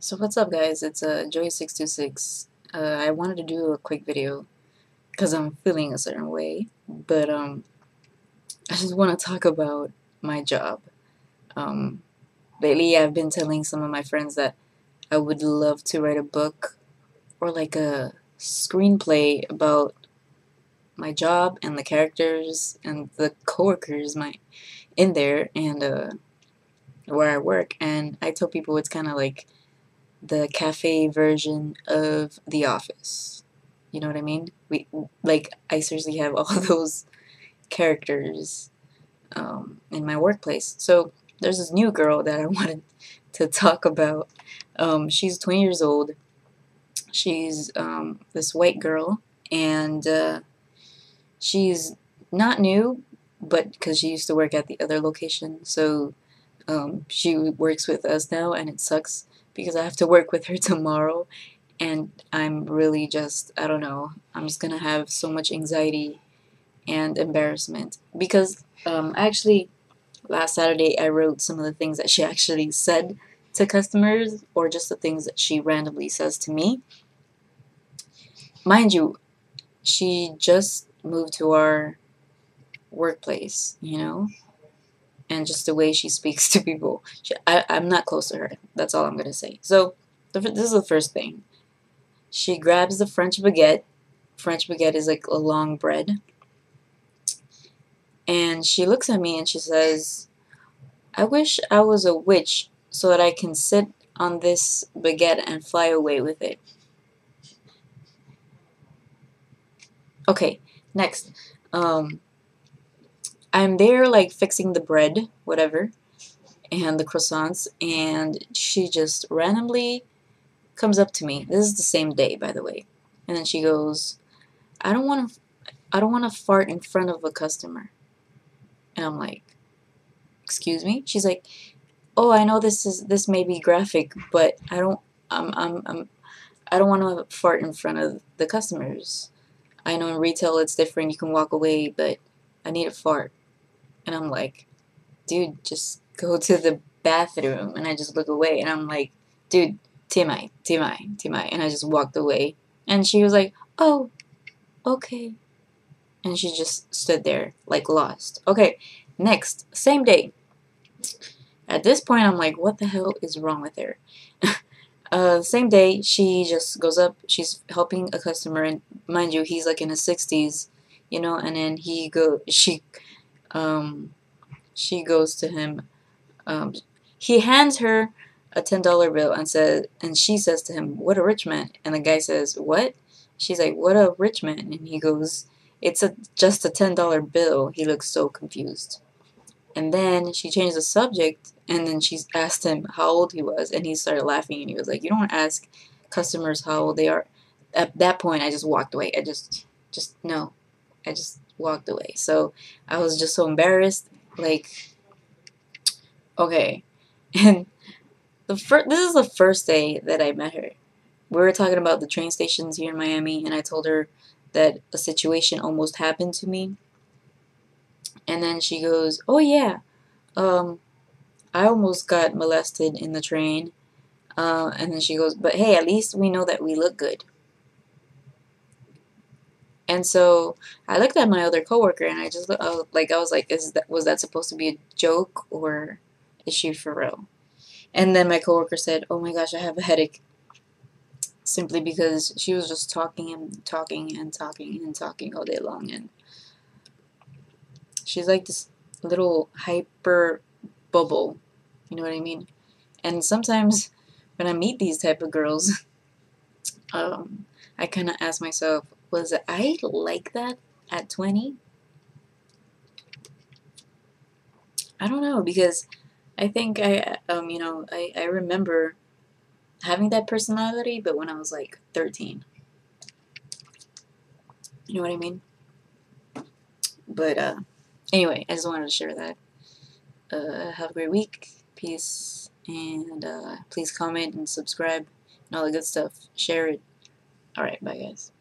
So what's up guys, it's uh, Joey626. Uh, I wanted to do a quick video because I'm feeling a certain way, but um, I just want to talk about my job. Um, lately I've been telling some of my friends that I would love to write a book or like a screenplay about my job and the characters and the coworkers my in there and uh, where I work and I tell people it's kind of like the cafe version of The Office. You know what I mean? We like I seriously have all those characters um, in my workplace. So there's this new girl that I wanted to talk about. Um, she's 20 years old. She's um, this white girl, and uh, she's not new, but because she used to work at the other location, so um, she works with us now, and it sucks because I have to work with her tomorrow and I'm really just, I don't know, I'm just gonna have so much anxiety and embarrassment because um, actually last Saturday I wrote some of the things that she actually said to customers or just the things that she randomly says to me. Mind you, she just moved to our workplace, you know, and just the way she speaks to people. She, I, I'm not close to her. That's all I'm going to say. So, the, this is the first thing. She grabs the French baguette. French baguette is like a long bread. And she looks at me and she says, I wish I was a witch so that I can sit on this baguette and fly away with it. Okay, next. Um, I'm there like fixing the bread, whatever, and the croissants, and she just randomly comes up to me. This is the same day, by the way. And then she goes, I don't want to I don't want to fart in front of a customer. And I'm like, "Excuse me?" She's like, "Oh, I know this is this may be graphic, but I don't I'm I'm I'm I don't want to fart in front of the customers. I know in retail it's different. You can walk away, but I need a fart." And I'm like, dude, just go to the bathroom. And I just look away. And I'm like, dude, TMI, TMI, TMI. And I just walked away. And she was like, oh, okay. And she just stood there, like lost. Okay, next, same day. At this point, I'm like, what the hell is wrong with her? uh, same day, she just goes up. She's helping a customer, and mind you, he's like in his 60s, you know. And then he go, she um, she goes to him. Um, he hands her a ten dollar bill and says, and she says to him, "What a rich man!" And the guy says, "What?" She's like, "What a rich man!" And he goes, "It's a just a ten dollar bill." He looks so confused. And then she changed the subject, and then she asked him how old he was, and he started laughing, and he was like, "You don't ask customers how old they are." At that point, I just walked away. I just, just no, I just walked away. So I was just so embarrassed. Like, okay. And the first, this is the first day that I met her. We were talking about the train stations here in Miami, and I told her that a situation almost happened to me. And then she goes, "Oh yeah, um, I almost got molested in the train." Uh, and then she goes, "But hey, at least we know that we look good." And so I looked at my other coworker and I just uh, like I was like, is that was that supposed to be a joke or is she for real? And then my coworker said, "Oh my gosh, I have a headache." Simply because she was just talking and talking and talking and talking all day long, and she's like this little hyper bubble. You know what I mean? And sometimes when I meet these type of girls, um, I kind of ask myself, was I like that at 20? I don't know because I think I um you know I, I remember having that personality but when I was like 13 you know what I mean? But uh anyway I just wanted to share that. Uh have a great week. Peace. And uh please comment and subscribe and all the good stuff. Share it. Alright bye guys